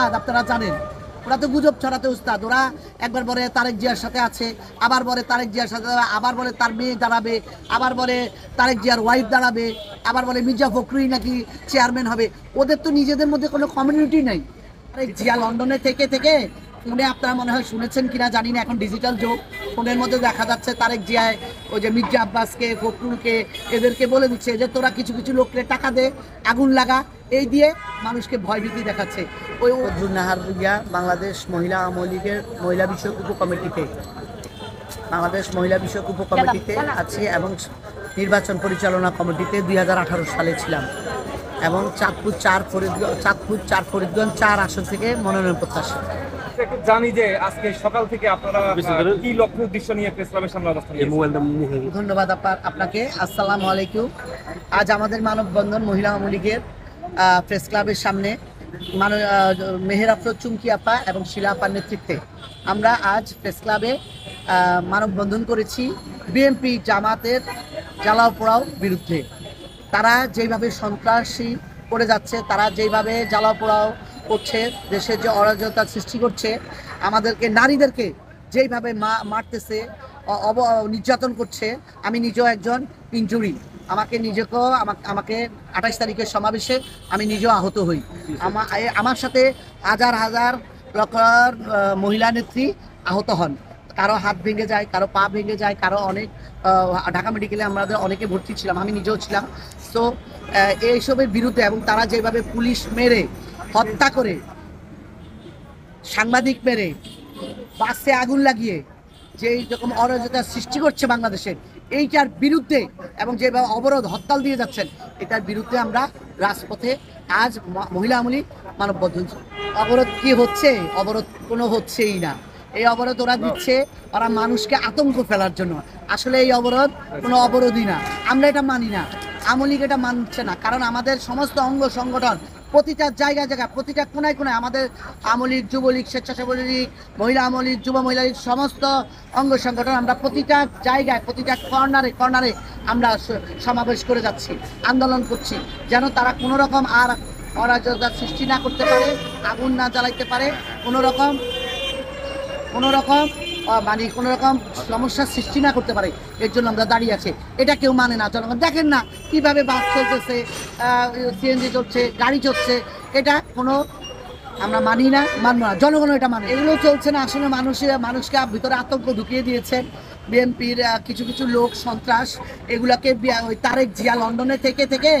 আপনারা জানেন। ওরা তো গুজব ছড়াতে উস্তাদ। ওরা একবার বলে তারেক জিয়ার সাথে আছে, আবার বলে তারেক জিয়ার সাথে আবার বলে তার মেয়ে দাঁড়াবে, আবার বলে তারেক জিয়ার ওয়াইফ দাঁড়াবে, আবার বলে মির্জা ফখরুই নাকি চেয়ারম্যান হবে। ওদের তো নিজেদের মধ্যে কোনো কমিউনিটি নেই। আরে জিয়া লন্ডনে থেকে থেকে ফোনে আপনারা মনে হয় শুনেছেন কিনা জানি না, এখন ডিজিটাল যুগ। ফোনের মধ্যে দেখা যাচ্ছে তারেক জিয়ায় ওই যে মির্জা আব্বাসকে, ফখরুলকে, এদেরকে বলে দিচ্ছে যে তোরা কিছু কিছু লোককে টাকা দে, আগুন লাগা। এই দিয়ে মানুষকে ভয়ভীতি দেখাচ্ছে। ওই নাহার রিয়া বাংলাদেশ মহিলা আওয়ামী লীগের মহিলা বিষয়ক উপকমিটিতে। বাংলাদেশ মহিলা বিষয়ক উপকমিটিতে আছি এবং নির্বাচন পরিচালনা কমিটিতে দুই হাজার আঠারো সালে ছিলাম। এবং চাঁদপুর চার ফরিদগঞ্জ চাঁদপুর চার ফরিদগঞ্জ চার আসন থেকে মনোনয়ন প্রত্যাশী। জানি যে আজকে সকাল থেকে আপনারা কি লক্ষ্য উদ্দেশ্য নিয়ে প্রেস সামনে অবস্থান ধন্যবাদ আপা- আপনাকে। আসসালামু আলাইকুম। আজ আমাদের মানববন্ধন মহিলা আওয়ামী লীগের প্রেস ক্লাবের সামনে মান মেহের আফরোজ, চুমকি আপা এবং শিলা আপার নেতৃত্বে। আমরা আজ প্রেস ক্লাবে মানববন্ধন করেছি বিএনপি জামাতের জ্বালাও পোড়াও বিরুদ্ধে। তারা যেইভাবে সন্ত্রাসী করে যাচ্ছে, তারা যেইভাবে জ্বালাও পোড়াও করছে দেশের যে অরাজকতার সৃষ্টি করছে, আমাদেরকে, নারীদেরকে যেইভাবে মা, মারতেছে অব, নির্যাতন করছে, আমি নিজেও একজন ইনজুরি আমাকে নিজেকেও আমাকে আঠাশ তারিখের সমাবেশে আমি নিজেও আহত হই। আমা- আমার সাথে হাজার হাজার আহ, মহিলা নেত্রী আহত হন। কারও হাত ভেঙে যায় কারও পা ভেঙে যায় কারও অনেক ঢাকা মেডিকেলে আমাদের অনেকে ভর্তি ছিলাম আমি নিজেও ছিলাম। তো এইসবের বিরুদ্ধে এবং তারা যেভাবে পুলিশ মেরে হত্যা করে সাংবাদিক মেরে বাসে আগুন লাগিয়ে যে রকম অরাজকতার সৃষ্টি করছে বাংলাদেশের এইটার বিরুদ্ধে এবং যেভাবে অবরোধ, হরতাল দিয়ে যাচ্ছেন, এটার বিরুদ্ধে আমরা রাজপথে আজ মহিলা আমলি মানববন্ধন অবরোধ কি হচ্ছে? অবরোধ কোনো হচ্ছেই না। এই অবরোধ ওরা দিচ্ছে, ওরা মানুষকে আতঙ্ক ফেলার জন্য। আসলে এই অবরোধ কোনো অবরোধই না। আমরা এটা মানি না। আওয়ামী লীগ এটা মানছে না। কারণ আমাদের সমস্ত অঙ্গ সংগঠন প্রতিটা জায়গায় জায়গায়, প্রতিটা কোনায় কোনায় আমাদের আমলিক, যুবলীগ স্বেচ্ছাসেবক লীগ মহিলা আমলিক, যুব মহিলা লীগ সমস্ত অঙ্গ সংগঠন আমরা প্রতিটা জায়গায়, প্রতিটা কর্নারে কর্নারে আমরা সমাবেশ করে যাচ্ছি, আন্দোলন করছি, যেন তারা কোনো রকম আর অরাজকতার সৃষ্টি না করতে পারে, আগুন না জ্বালাইতে পারে, কোনো রকম কোনো রকম মানে কোনো রকম সমস্যার সৃষ্টি না করতে পারে, এর জন্য আমরা দাঁড়িয়ে আছি। এটা কেউ মানে না, জনগণ। দেখেন না কীভাবে বাস চলতেছে সিএনজি চলছে, গাড়ি চলছে, এটা কোনো আমরা মানি না, মানবো না জনগণ এটা মানে এগুলো চলছে না, আসলে মানুষের, মানুষকে ভিতরে আতঙ্ক ঢুকিয়ে দিয়েছেন বিএনপির কিছু কিছু লোক সন্ত্রাস, এগুলাকে ওই তারেক জিয়া লন্ডনে থেকে থেকে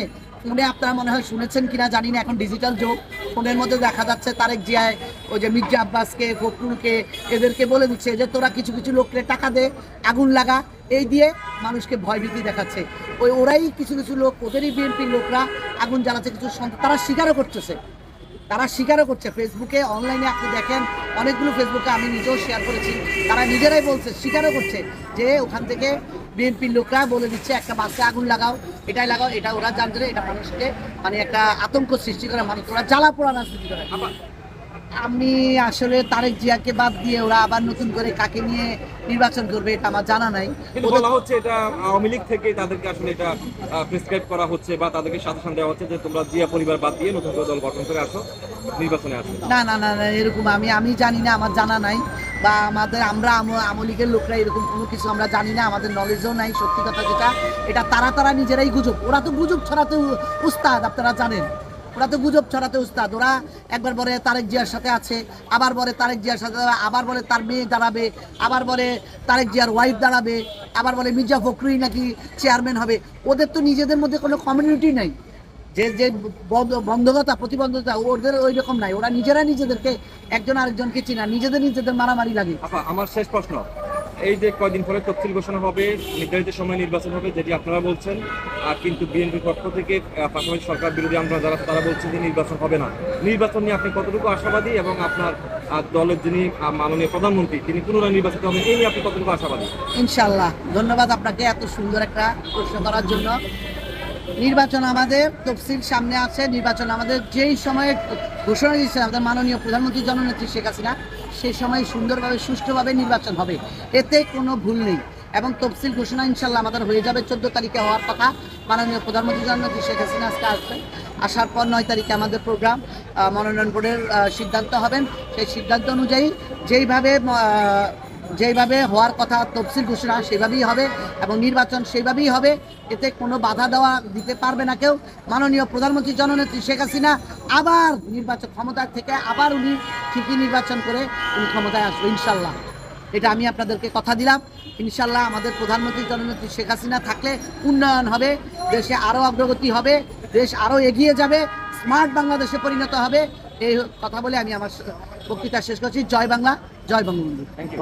ফোনে আপনারা মনে হয় শুনেছেন কিনা জানি না, এখন ডিজিটাল যুগ। ফোনের মধ্যে দেখা যাচ্ছে তারেক জিয়ায়, ওই যে মির্জা আব্বাসকে, ফখরুলকে, এদেরকে বলে দিচ্ছে যে তোরা কিছু কিছু লোককে টাকা দে, আগুন লাগা। এই দিয়ে মানুষকে ভয়ভীতি দেখাচ্ছে। ওই ওরাই কিছু কিছু লোক, ওদেরই বিএনপির লোকরা আগুন জ্বালাচ্ছে, কিছু তারা স্বীকারও করতেছে। তারা স্বীকারও করছে। ফেসবুকে অনলাইনে আপনি দেখেন, অনেকগুলো ফেসবুকে আমি নিজেও শেয়ার করেছি। তারা নিজেরাই বলছে, স্বীকারও করছে যে ওখান থেকে বিএনপির লোকরা বলে দিচ্ছে, একটা বাসে আগুন লাগাও, এটাই লাগাও, এটা ওরা জানছে এটা মানুষকে মানে একটা আতঙ্ক সৃষ্টি করে, মানুষ ওরা জ্বালা পোড়া রাজনীতি করে। আমি আসলে তারেক জিয়াকে বাদ দিয়ে ওরা আবার নতুন করে কাকে নিয়ে নির্বাচন করবে এটা আমার জানা নাই। বলা হচ্ছে এটা আওয়ামী লীগ থেকে তাদেরকে আসলে এটা প্রেসক্রাইব করা হচ্ছে বা তাদেরকে সাজেশন দেওয়া হচ্ছে যে তোমরা জিয়া পরিবার বাদ দিয়ে নতুন করে দল গঠন করে আসো নির্বাচনে আসো। না না না না এরকম আমি আমি জানি না আমার জানা নাই। বা আমাদের আমরা আম- আওয়ামী লীগের লোকরা এরকম কোনো কিছু আমরা জানি না আমাদের নলেজও নাই সত্যি কথা যেটা এটা তারা তারা নিজেরাই গুজব। ওরা তো গুজব ছড়াতে উস্তাদ আপনারা জানেন। ওরা তো গুজব ছড়াতে উস্তাদ, ওরা একবার বলে তারেক জিয়ার সাথে আছে, আবার বলে তারেক জিয়ার সাথে, আবার বলে তার মেয়ে দাঁড়াবে, আবার বলে তারেক জিয়ার ওয়াইফ দাঁড়াবে, আবার বলে মির্জা ফখরুই নাকি চেয়ারম্যান হবে। ওদের তো নিজেদের মধ্যে কোনো কমিউনিটি নেই। যে যে বন্ধ- বন্ধকতা প্রতিবন্ধকতা, ওদের ওই রকম নাই। ওরা নিজেরা নিজেদেরকে একজন আরেকজনকে চিনা, নিজেদের নিজেদের মারামারি লাগে। আমার শেষ প্রশ্ন। এই যে কয়দিন পরে তফসিল ঘোষণা হবে, নির্ধারিত সময় নির্বাচন হবে, যেটি আপনারা বলছেন, আর কিন্তু বিএনপির পক্ষ থেকে পাশাপাশি সরকার বিরোধী আন্দোলন যারা, তারা বলছেন যে নির্বাচন হবে না। নির্বাচন নিয়ে আপনি কতটুকু আশাবাদী এবং আপনার দলের যিনি মাননীয় প্রধানমন্ত্রী, তিনি পুনরায় নির্বাচিত হবেন, এই নিয়ে আপনি কতটুকু আশাবাদী? ইনশাল্লাহ ধন্যবাদ আপনাকে এত সুন্দর একটা প্রশ্ন করার জন্য। নির্বাচন আমাদের, তফসিল সামনে আছে, নির্বাচন আমাদের যেই সময়ে ঘোষণা দিয়েছে আমাদের মাননীয় প্রধানমন্ত্রী জননেত্রী শেখ হাসিনা সেই সময় সুন্দরভাবে, সুষ্ঠুভাবে নির্বাচন হবে। এতে কোনো ভুল নেই। এবং তফসিল ঘোষণা ইনশাল্লাহ আমাদের হয়ে যাবে। চোদ্দ তারিখে হওয়ার কথা মাননীয় প্রধানমন্ত্রী জননেত্রী শেখ হাসিনা আজকে আসবেন। আসার পর নয় তারিখে আমাদের প্রোগ্রাম মনোনয়ন বোর্ডের সিদ্ধান্ত হবেন। সেই সিদ্ধান্ত অনুযায়ী যেইভাবে যেইভাবে হওয়ার কথা তফসিল ঘোষণা সেভাবেই হবে এবং নির্বাচন সেইভাবেই হবে। এতে কোনো বাধা দেওয়া দিতে পারবে না কেউ। মাননীয় প্রধানমন্ত্রী জননেত্রী শেখ হাসিনা আবার নির্বাচন ক্ষমতার থেকে আবার উনি ঠিকই নির্বাচন করে উনি ক্ষমতায় আসবে, ইনশাল্লাহ। এটা আমি আপনাদেরকে কথা দিলাম। ইনশাল্লাহ আমাদের প্রধানমন্ত্রী জননেত্রী শেখ হাসিনা থাকলে উন্নয়ন হবে, দেশে আরও অগ্রগতি হবে, দেশ আরও এগিয়ে যাবে, স্মার্ট বাংলাদেশে পরিণত হবে। এই কথা বলে আমি আমার বক্তৃতা শেষ করছি। জয় বাংলা, জয় বঙ্গবন্ধু। Thank you